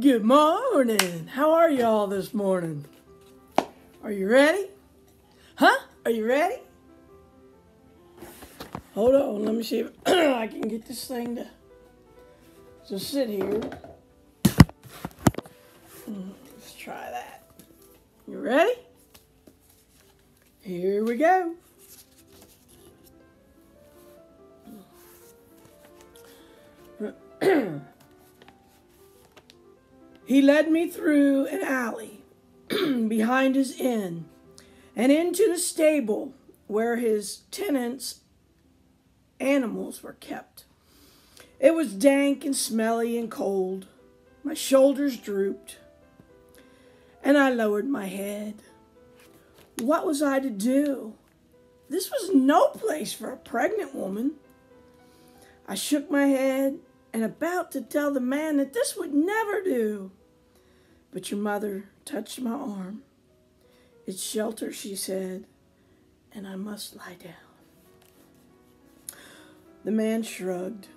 Good morning. How are you all this morning? Are you ready? Huh? Are you ready? Hold on. Let me see if I can get this thing to just sit here. Mm, Let's try that. You ready? Here we go. He led me through an alley behind his inn and into the stable where his tenants' animals were kept. It was dank and smelly and cold. My shoulders drooped, and I lowered my head. What was I to do? This was no place for a pregnant woman. I shook my head and about to tell the man that this would never do. But your mother touched my arm. It's shelter, she said, and I must lie down. The man shrugged.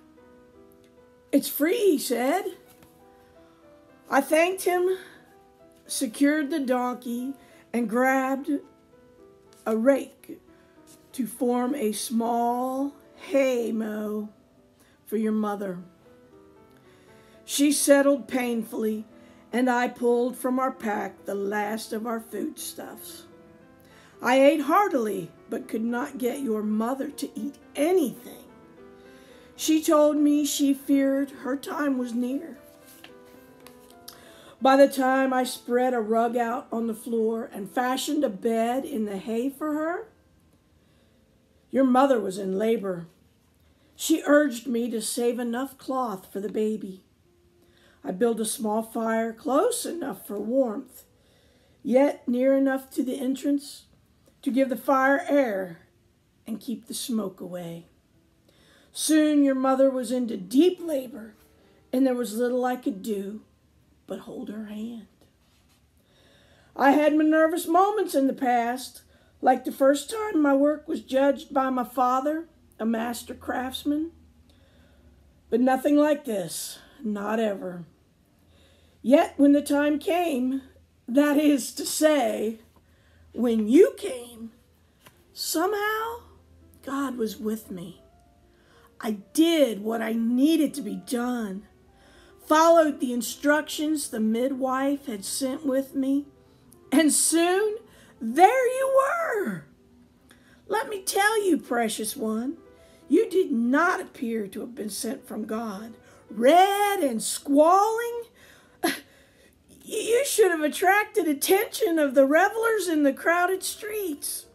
It's free, he said. I thanked him, secured the donkey, and grabbed a rake to form a small hay mow for your mother. She settled painfully, and I pulled from our pack the last of our foodstuffs. I ate heartily, but could not get your mother to eat anything. She told me she feared her time was near. By the time I spread a rug out on the floor and fashioned a bed in the hay for her, your mother was in labor. She urged me to save enough cloth for the baby. I built a small fire close enough for warmth, yet near enough to the entrance to give the fire air and keep the smoke away. Soon your mother was into deep labor, and there was little I could do but hold her hand. I had my nervous moments in the past, like the first time my work was judged by my father, a master craftsman. But nothing like this, not ever. Yet when the time came, that is to say, when you came, somehow God was with me. I did what I needed to be done followed the instructions the midwife had sent with me, and soon there you were. Let me tell you, precious one, you did not appear to have been sent from God. Red and squalling, you should have attracted attention of the revelers in the crowded streets.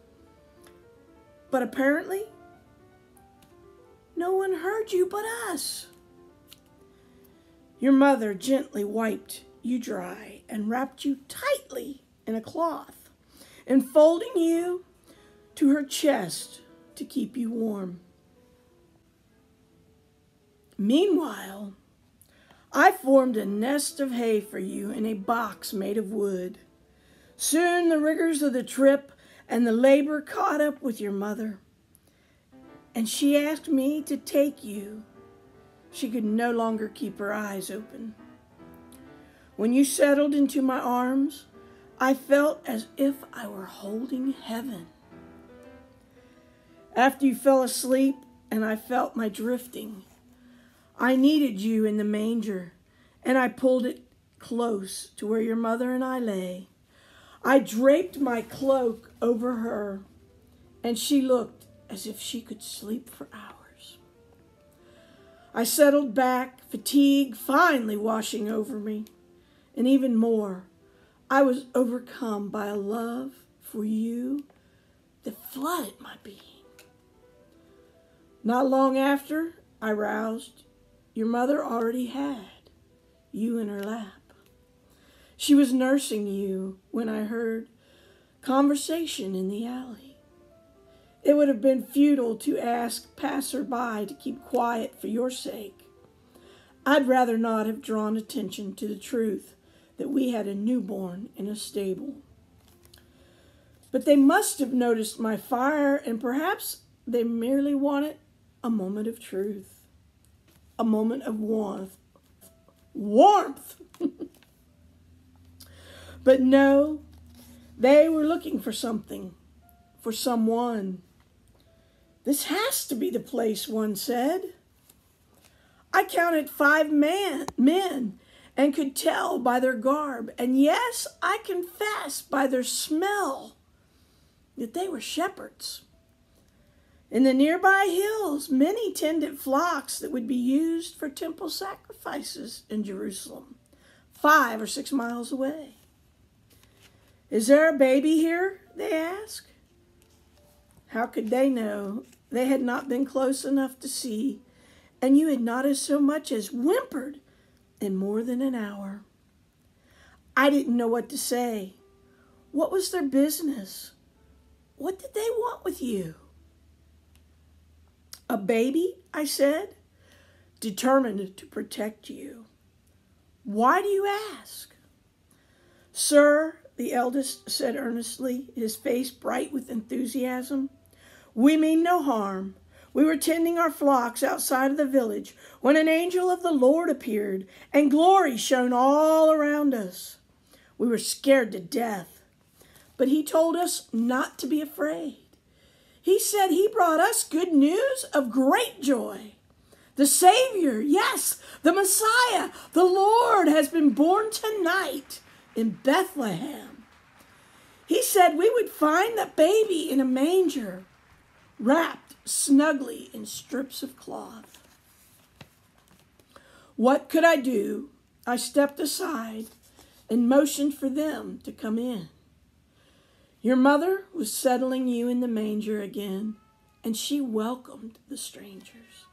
But apparently, no one heard you but us. Your mother gently wiped you dry and wrapped you tightly in a cloth, enfolding you to her chest to keep you warm. Meanwhile, I formed a nest of hay for you in a box made of wood. Soon the rigors of the trip and the labor caught up with your mother, and she asked me to take you she could no longer keep her eyes open. When you settled into my arms, I felt as if I were holding heaven. After you fell asleep and I felt my drifting, I needed you in the manger and I pulled it close to where your mother and I lay. I draped my cloak over her and she looked as if she could sleep for hours. I settled back, fatigue finally washing over me. And even more, I was overcome by a love for you that flooded my being. Not long after I roused, your mother already had you in her lap. She was nursing you when I heard conversation in the alley. It would have been futile to ask passerby to keep quiet for your sake. I'd rather not have drawn attention to the truth that we had a newborn in a stable. But they must have noticed my fire, and perhaps they merely wanted a moment of truth, a moment of warmth. Warmth! But no, they were looking for something, for someone. This has to be the place, one said. I counted five man, men and could tell by their garb, and yes, I confess by their smell, that they were shepherds. In the nearby hills, many tended flocks that would be used for temple sacrifices in Jerusalem, five or six miles away. Is there a baby here? They asked. How could they know? They had not been close enough to see, and you had not as so much as whimpered in more than an hour. I didn't know what to say. What was their business? What did they want with you? A baby, I said, determined to protect you. Why do you ask? Sir, the eldest said earnestly, his face bright with enthusiasm, we mean no harm. We were tending our flocks outside of the village when an angel of the Lord appeared, and glory shone all around us. We were scared to death but he told us not to be afraid. He said he brought us good news of great joy. The Savior, yes, the Messiah, the Lord has been born tonight in Bethlehem. He said we would find the baby in a manger, wrapped snugly in strips of cloth. What could I do? I stepped aside and motioned for them to come in. Your mother was settling you in the manger again, and she welcomed the strangers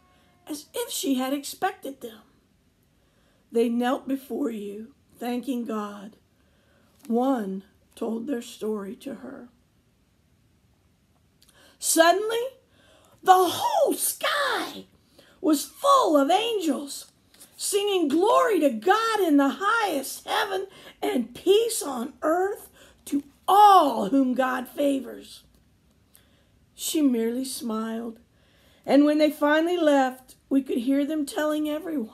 as if she had expected them. They knelt before you, thanking God. One told their story to her. Suddenly, the whole sky was full of angels singing glory to God in the highest heaven and peace on earth all whom God favors. She merely smiled, and when they finally left, we could hear them telling everyone.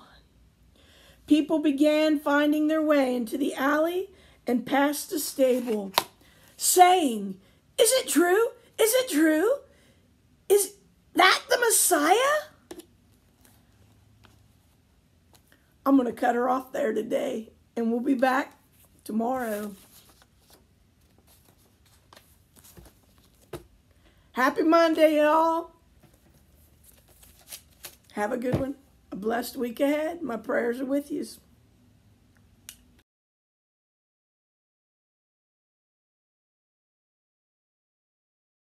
People began finding their way into the alley and past the stable, saying, Is it true? Is it true? Is that the Messiah? I'm going to cut her off there today, and we'll be back tomorrow. Happy Monday, y'all. Have a good one. A blessed week ahead. My prayers are with you.